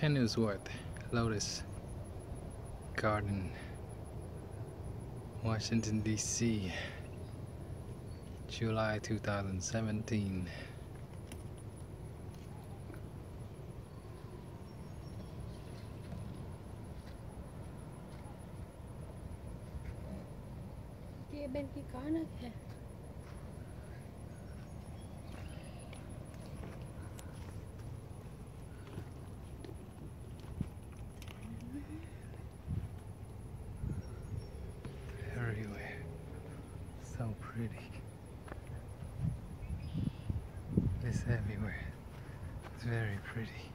Kenilworth Lotus Garden, Washington, D.C., July 2017. ये Ben की कौन है So pretty. It's everywhere. It's very pretty.